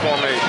formation.